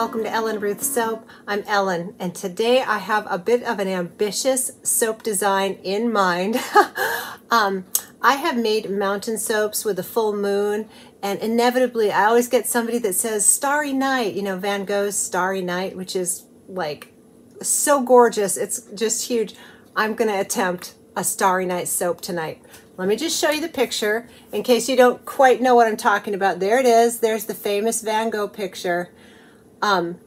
welcome to Ellen Ruth Soap. I'm Ellen, and today I have a bit of an ambitious soap design in mind. um, I have made mountain soaps with a full moon, and inevitably I always get somebody that says Starry Night, you know, Van Gogh's Starry Night, which is like so gorgeous. It's just huge. I'm going to attempt a Starry Night soap tonight. Let me just show you the picture in case you don't quite know what I'm talking about. There it is. There's the famous Van Gogh picture. Um,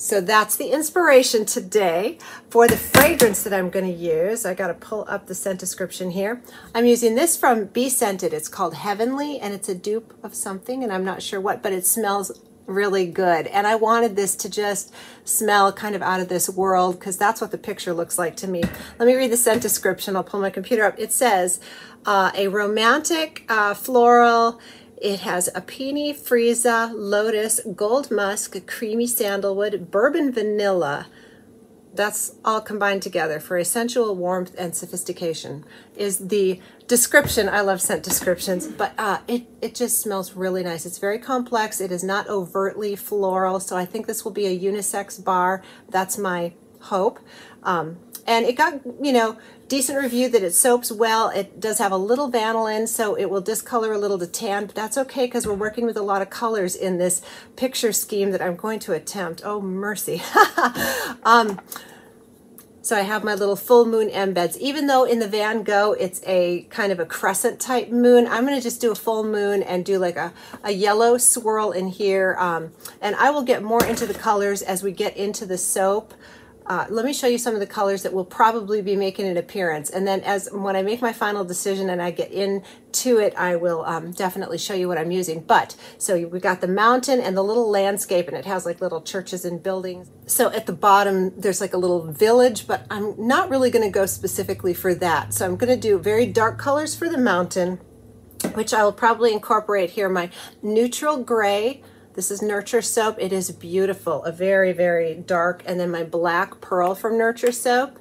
so that's the inspiration today for the fragrance that I'm going to use. I got to pull up the scent description here. I'm using this from Be Scented. It's called Heavenly and it's a dupe of something and I'm not sure what, but it smells really good. And I wanted this to just smell kind of out of this world because that's what the picture looks like to me. Let me read the scent description. I'll pull my computer up. It says uh, a romantic uh, floral it has a peony, freesia, lotus, gold musk, creamy sandalwood, bourbon vanilla. That's all combined together for a sensual warmth and sophistication is the description. I love scent descriptions, but uh, it, it just smells really nice. It's very complex. It is not overtly floral, so I think this will be a unisex bar. That's my hope. Um, and it got, you know, decent review that it soaps well. It does have a little vanillin, so it will discolor a little to tan, but that's okay because we're working with a lot of colors in this picture scheme that I'm going to attempt. Oh, mercy. um, so I have my little full moon embeds. Even though in the Van Gogh it's a kind of a crescent type moon, I'm going to just do a full moon and do like a, a yellow swirl in here. Um, and I will get more into the colors as we get into the soap. Uh, let me show you some of the colors that will probably be making an appearance. And then as when I make my final decision and I get into it, I will um, definitely show you what I'm using. But, so we got the mountain and the little landscape and it has like little churches and buildings. So at the bottom, there's like a little village, but I'm not really gonna go specifically for that. So I'm gonna do very dark colors for the mountain, which I will probably incorporate here, my neutral gray, this is Nurture Soap. It is beautiful, a very, very dark. And then my Black Pearl from Nurture Soap.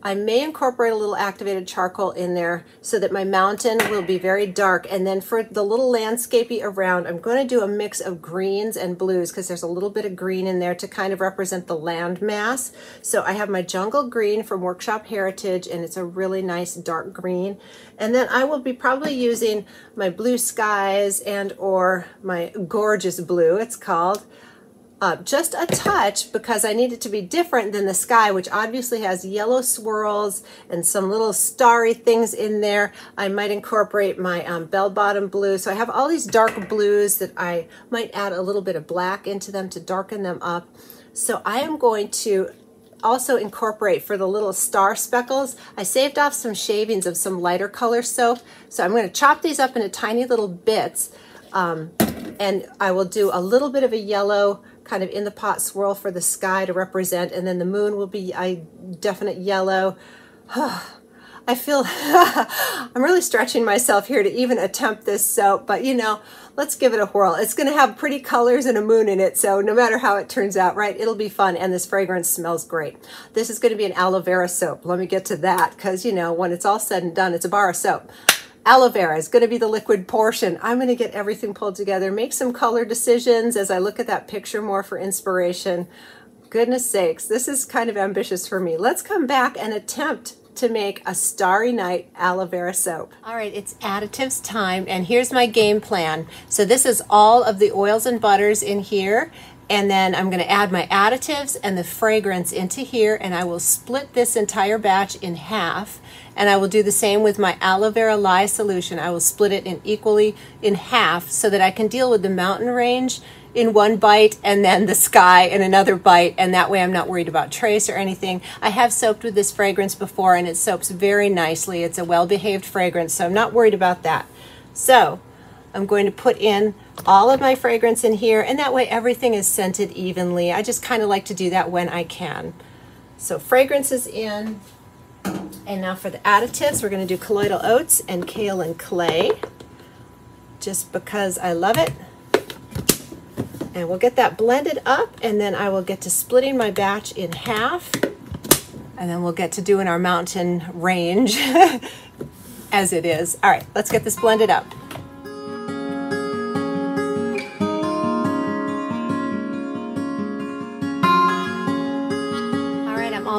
I may incorporate a little activated charcoal in there so that my mountain will be very dark. And then for the little landscapey around, I'm going to do a mix of greens and blues because there's a little bit of green in there to kind of represent the land mass. So I have my jungle green from Workshop Heritage and it's a really nice dark green. And then I will be probably using my blue skies and or my gorgeous blue, it's called uh, just a touch because I need it to be different than the sky, which obviously has yellow swirls and some little starry things in there. I might incorporate my um, bell-bottom blue. So I have all these dark blues that I might add a little bit of black into them to darken them up. So I am going to also incorporate for the little star speckles. I saved off some shavings of some lighter color soap. So I'm going to chop these up into tiny little bits. Um, and I will do a little bit of a yellow kind of in the pot swirl for the sky to represent, and then the moon will be a definite yellow. I feel I'm really stretching myself here to even attempt this soap, but you know, let's give it a whirl. It's going to have pretty colors and a moon in it, so no matter how it turns out, right, it'll be fun, and this fragrance smells great. This is going to be an aloe vera soap. Let me get to that, because, you know, when it's all said and done, it's a bar of soap. Aloe vera is going to be the liquid portion. I'm going to get everything pulled together, make some color decisions as I look at that picture more for inspiration. Goodness sakes, this is kind of ambitious for me. Let's come back and attempt to make a Starry Night aloe vera soap. All right, it's additives time, and here's my game plan. So this is all of the oils and butters in here, and then I'm going to add my additives and the fragrance into here, and I will split this entire batch in half and I will do the same with my aloe vera lye solution. I will split it in equally in half so that I can deal with the mountain range in one bite and then the sky in another bite and that way I'm not worried about trace or anything. I have soaped with this fragrance before and it soaps very nicely. It's a well-behaved fragrance so I'm not worried about that. So I'm going to put in all of my fragrance in here and that way everything is scented evenly. I just kind of like to do that when I can. So fragrance is in. And now for the additives, we're going to do colloidal oats and kaolin clay, just because I love it. And we'll get that blended up, and then I will get to splitting my batch in half, and then we'll get to doing our mountain range as it is. All right, let's get this blended up.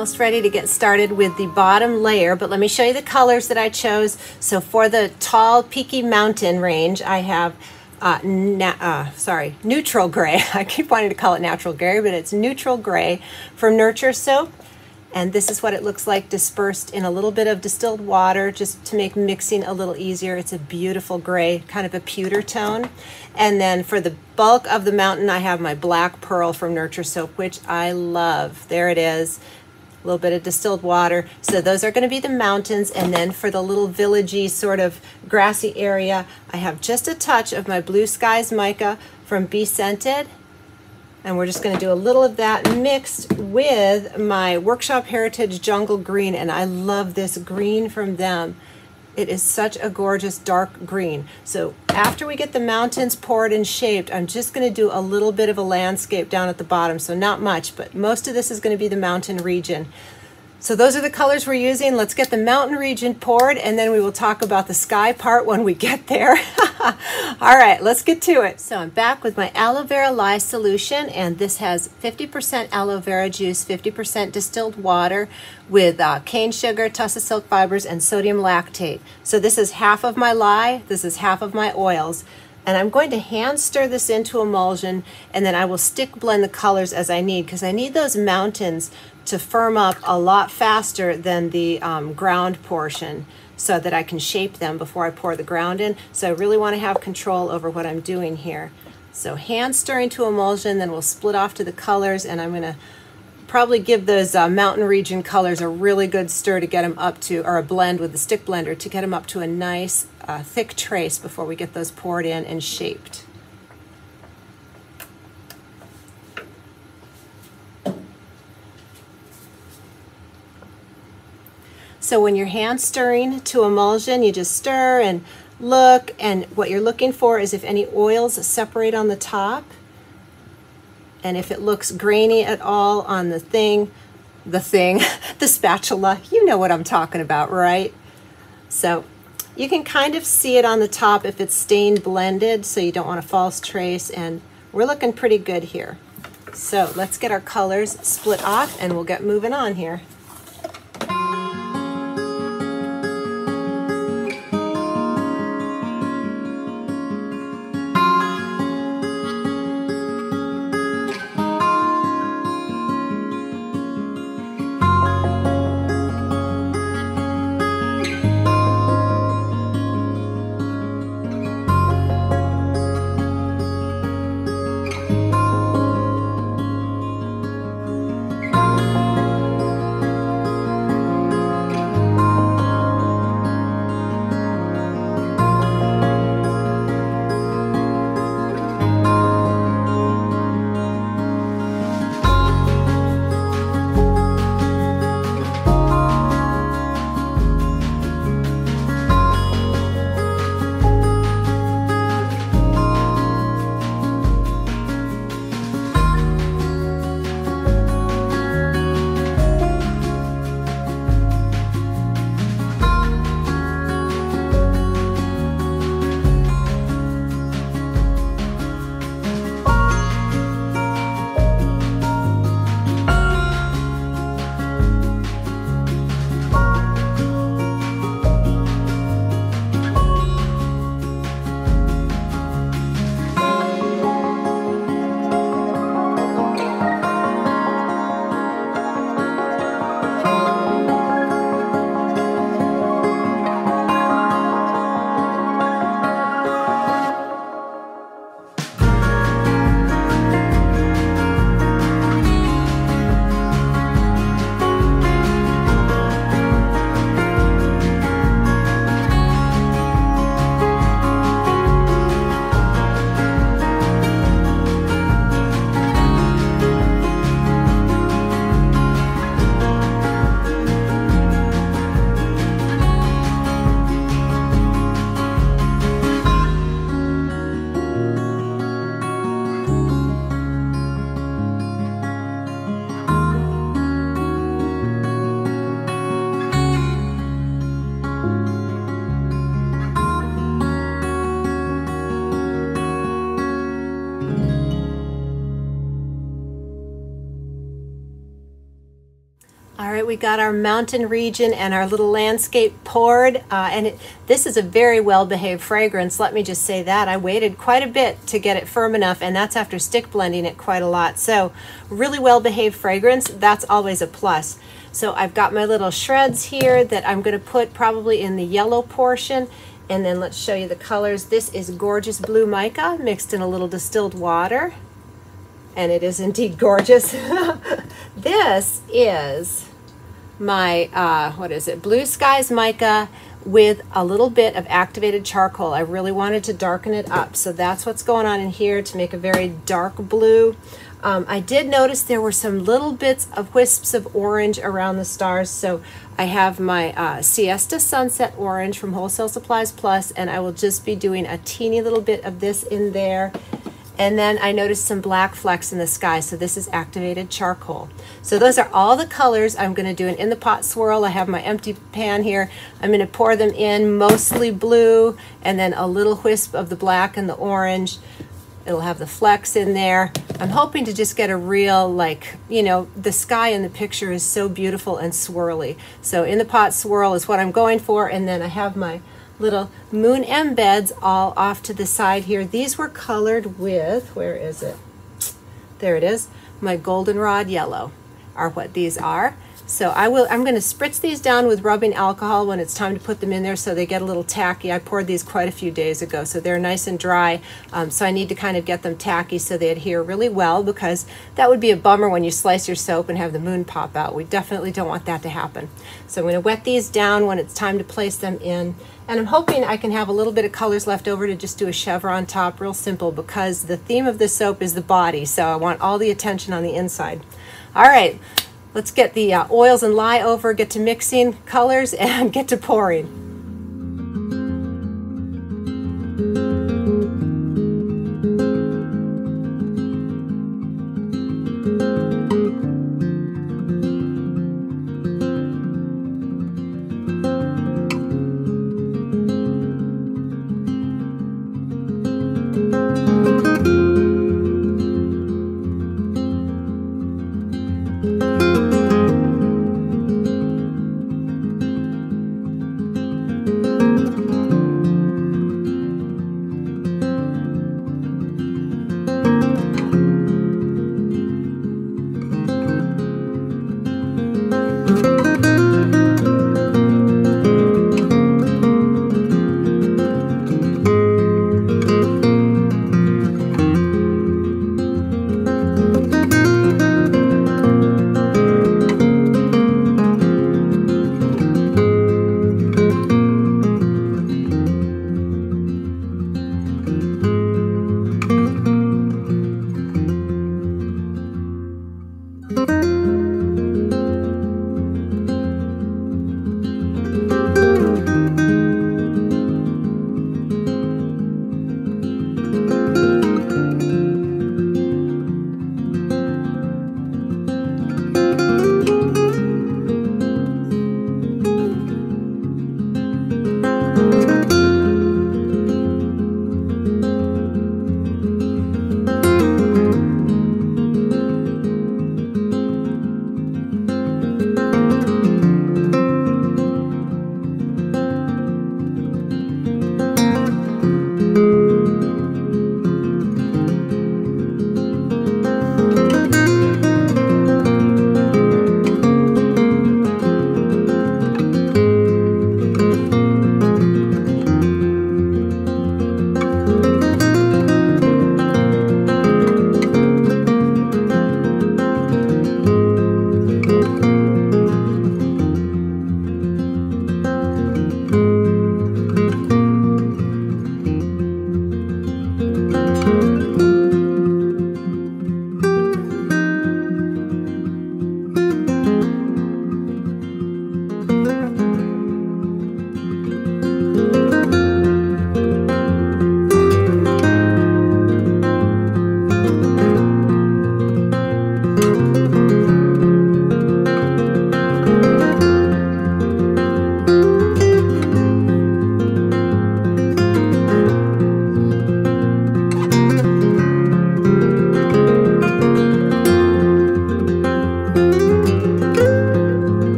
Almost ready to get started with the bottom layer, but let me show you the colors that I chose. So for the tall, peaky mountain range, I have uh, uh, sorry, neutral gray. I keep wanting to call it natural gray, but it's neutral gray from Nurture Soap. And this is what it looks like dispersed in a little bit of distilled water just to make mixing a little easier. It's a beautiful gray, kind of a pewter tone. And then for the bulk of the mountain, I have my black pearl from Nurture Soap, which I love. There it is a little bit of distilled water. So those are going to be the mountains. And then for the little villagey sort of grassy area, I have just a touch of my Blue Skies Mica from Be Scented. And we're just going to do a little of that mixed with my Workshop Heritage Jungle Green. And I love this green from them. It is such a gorgeous dark green. So after we get the mountains poured and shaped, I'm just going to do a little bit of a landscape down at the bottom. So not much, but most of this is going to be the mountain region. So those are the colors we're using. Let's get the mountain region poured and then we will talk about the sky part when we get there. All right, let's get to it. So I'm back with my aloe vera lye solution and this has 50% aloe vera juice, 50% distilled water with uh, cane sugar, tussah silk fibers, and sodium lactate. So this is half of my lye, this is half of my oils and I'm going to hand stir this into emulsion and then I will stick blend the colors as I need because I need those mountains to firm up a lot faster than the um, ground portion so that I can shape them before I pour the ground in. So I really want to have control over what I'm doing here. So hand stirring to emulsion, then we'll split off to the colors and I'm going to probably give those uh, mountain region colors a really good stir to get them up to, or a blend with the stick blender to get them up to a nice uh, thick trace before we get those poured in and shaped. So when you're hand stirring to emulsion, you just stir and look, and what you're looking for is if any oils separate on the top, and if it looks grainy at all on the thing, the thing, the spatula, you know what I'm talking about, right? So you can kind of see it on the top if it's stained blended, so you don't want a false trace, and we're looking pretty good here. So let's get our colors split off and we'll get moving on here. We got our mountain region and our little landscape poured, uh, and it, this is a very well-behaved fragrance. Let me just say that. I waited quite a bit to get it firm enough, and that's after stick blending it quite a lot. So really well-behaved fragrance, that's always a plus. So I've got my little shreds here that I'm going to put probably in the yellow portion, and then let's show you the colors. This is gorgeous blue mica mixed in a little distilled water, and it is indeed gorgeous. this is my, uh, what is it, Blue Skies Mica with a little bit of activated charcoal. I really wanted to darken it up. So that's what's going on in here to make a very dark blue. Um, I did notice there were some little bits of wisps of orange around the stars. So I have my uh, Siesta Sunset Orange from Wholesale Supplies Plus, and I will just be doing a teeny little bit of this in there and then I noticed some black flecks in the sky. So this is activated charcoal. So those are all the colors I'm going to do. an in the pot swirl, I have my empty pan here. I'm going to pour them in, mostly blue, and then a little wisp of the black and the orange. It'll have the flecks in there. I'm hoping to just get a real, like, you know, the sky in the picture is so beautiful and swirly. So in the pot swirl is what I'm going for. And then I have my little moon embeds all off to the side here. These were colored with, where is it? There it is. My goldenrod yellow are what these are. So I will, I'm going to spritz these down with rubbing alcohol when it's time to put them in there so they get a little tacky. I poured these quite a few days ago, so they're nice and dry. Um, so I need to kind of get them tacky so they adhere really well because that would be a bummer when you slice your soap and have the moon pop out. We definitely don't want that to happen. So I'm going to wet these down when it's time to place them in. And I'm hoping I can have a little bit of colors left over to just do a chevron top, real simple, because the theme of the soap is the body. So I want all the attention on the inside. All right, Let's get the uh, oils and lye over, get to mixing colors, and get to pouring.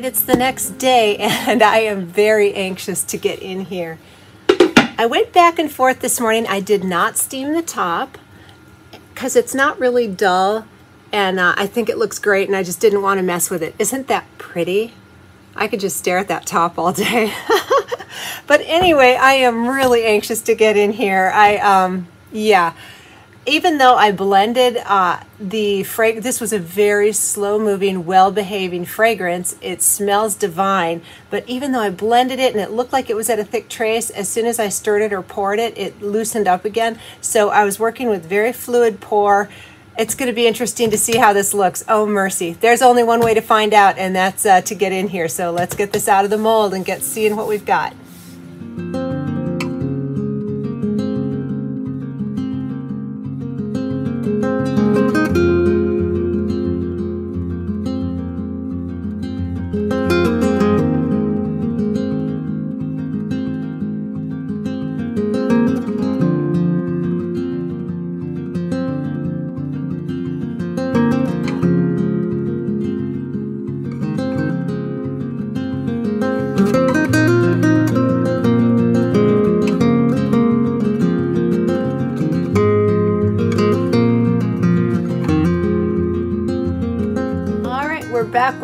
Right, it's the next day, and I am very anxious to get in here. I went back and forth this morning. I did not steam the top because it's not really dull, and uh, I think it looks great, and I just didn't want to mess with it. Isn't that pretty? I could just stare at that top all day. but anyway, I am really anxious to get in here. I, um, yeah even though I blended uh, the fragrance, this was a very slow moving, well behaving fragrance. It smells divine, but even though I blended it and it looked like it was at a thick trace, as soon as I stirred it or poured it, it loosened up again. So I was working with very fluid pour. It's going to be interesting to see how this looks. Oh, mercy. There's only one way to find out, and that's uh, to get in here. So let's get this out of the mold and get seeing what we've got.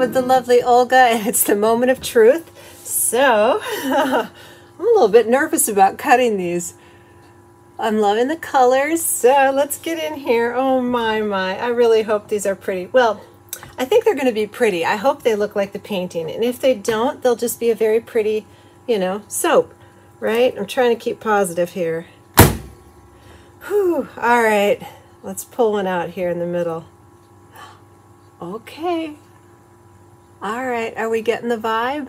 With the lovely Olga, and it's the moment of truth. So, I'm a little bit nervous about cutting these. I'm loving the colors, so let's get in here. Oh my, my. I really hope these are pretty. Well, I think they're going to be pretty. I hope they look like the painting, and if they don't, they'll just be a very pretty, you know, soap, right? I'm trying to keep positive here. Whew, all right, let's pull one out here in the middle. Okay, all right, are we getting the vibe?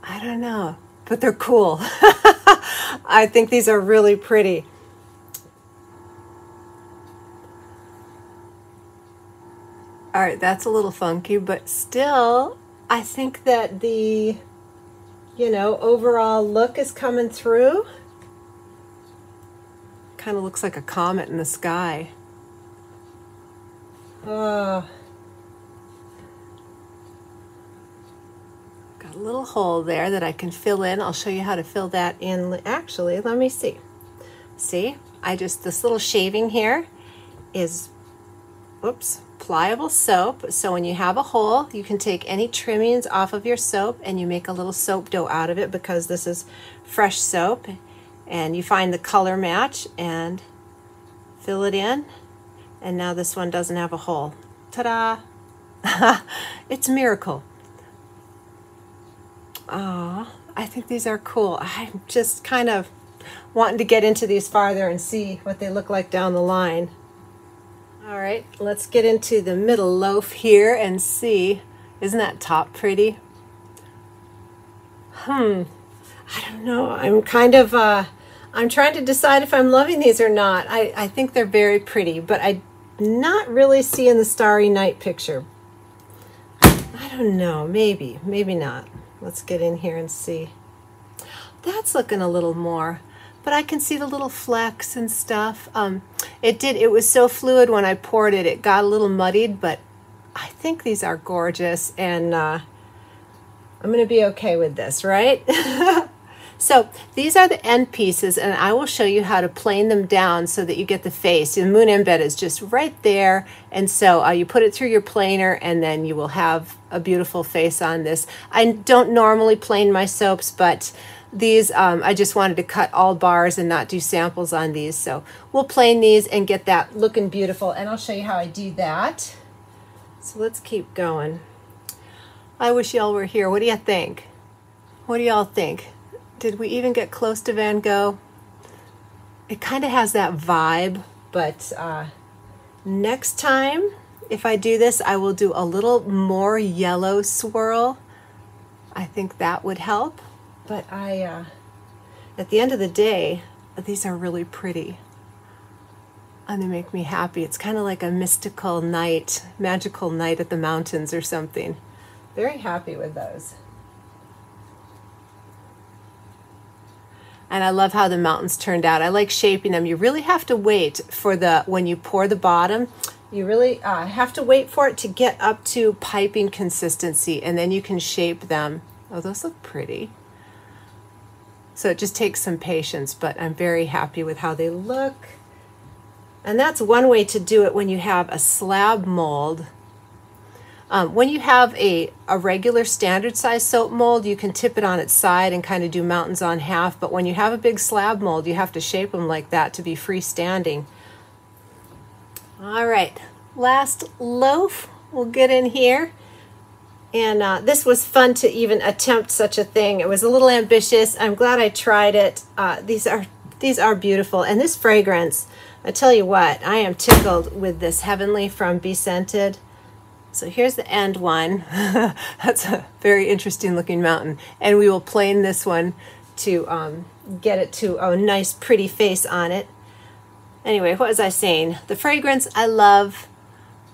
I don't know, but they're cool. I think these are really pretty. All right, that's a little funky, but still, I think that the, you know, overall look is coming through. Kind of looks like a comet in the sky. Oh, little hole there that I can fill in. I'll show you how to fill that in. Actually, let me see. See, I just, this little shaving here is, oops, pliable soap. So when you have a hole, you can take any trimmings off of your soap and you make a little soap dough out of it because this is fresh soap. And you find the color match and fill it in. And now this one doesn't have a hole. Ta-da! it's a miracle. Oh, I think these are cool. I'm just kind of wanting to get into these farther and see what they look like down the line. All right, let's get into the middle loaf here and see. Isn't that top pretty? Hmm, I don't know. I'm kind of, uh, I'm trying to decide if I'm loving these or not. I, I think they're very pretty, but I'm not really seeing the starry night picture. I don't know, maybe, maybe not. Let's get in here and see. That's looking a little more, but I can see the little flecks and stuff. Um, it did, it was so fluid when I poured it, it got a little muddied, but I think these are gorgeous and uh, I'm to be okay with this, right? So these are the end pieces and I will show you how to plane them down so that you get the face. The moon embed is just right there and so uh, you put it through your planer and then you will have a beautiful face on this. I don't normally plane my soaps but these um, I just wanted to cut all bars and not do samples on these so we'll plane these and get that looking beautiful and I'll show you how I do that. So let's keep going. I wish y'all were here. What do you think? What do y'all think? Did we even get close to Van Gogh? It kind of has that vibe, but uh, next time, if I do this, I will do a little more yellow swirl. I think that would help. But I, uh, at the end of the day, these are really pretty. And they make me happy. It's kind of like a mystical night, magical night at the mountains or something. Very happy with those. And I love how the mountains turned out. I like shaping them. You really have to wait for the, when you pour the bottom, You really uh, have to wait for it to get up to piping consistency and then you can shape them. Oh, those look pretty. So it just takes some patience, but I'm very happy with how they look. And that's one way to do it when you have a slab mold. Um, when you have a, a regular standard size soap mold, you can tip it on its side and kind of do mountains on half. But when you have a big slab mold, you have to shape them like that to be freestanding. All right, last loaf we'll get in here. And uh, this was fun to even attempt such a thing. It was a little ambitious. I'm glad I tried it. Uh, these are these are beautiful. And this fragrance, I tell you what, I am tickled with this Heavenly from Be Scented. So here's the end one. That's a very interesting looking mountain. And we will plane this one to um, get it to a nice pretty face on it. Anyway, what was I saying? The fragrance I love.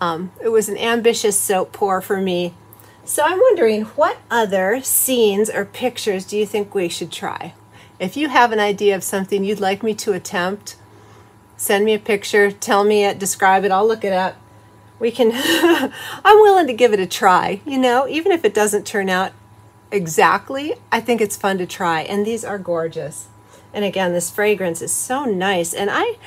Um, it was an ambitious soap pour for me. So I'm wondering what other scenes or pictures do you think we should try? If you have an idea of something you'd like me to attempt, send me a picture, tell me it, describe it, I'll look it up. We can, I'm willing to give it a try, you know, even if it doesn't turn out exactly, I think it's fun to try. And these are gorgeous. And again, this fragrance is so nice. And I,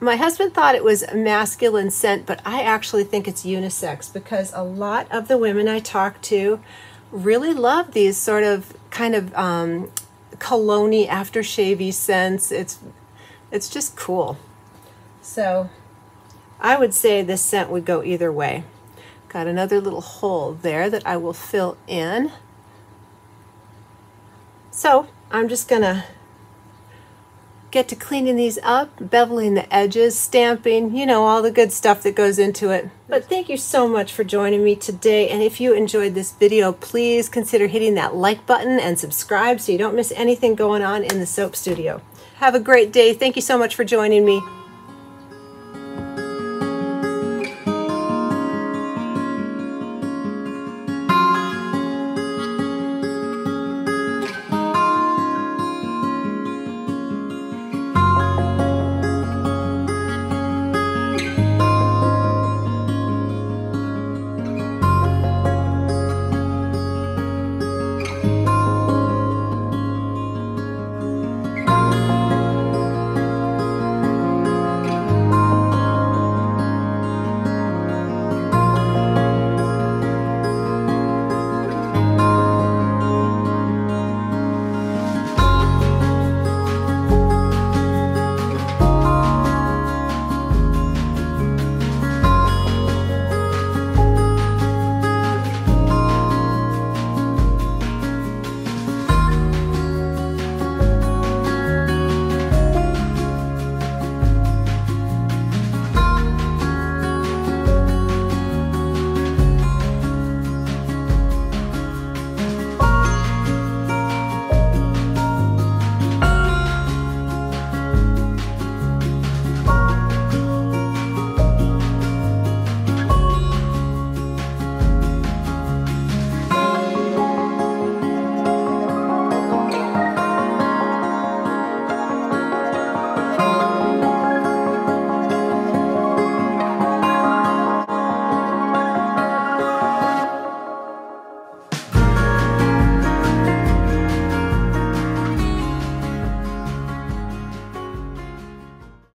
my husband thought it was a masculine scent, but I actually think it's unisex because a lot of the women I talk to really love these sort of kind of um, cologne aftershavey scents. It's it's just cool. So I would say this scent would go either way. Got another little hole there that I will fill in. So I'm just gonna get to cleaning these up, beveling the edges, stamping, you know, all the good stuff that goes into it. But thank you so much for joining me today. And if you enjoyed this video, please consider hitting that like button and subscribe so you don't miss anything going on in the soap studio. Have a great day. Thank you so much for joining me.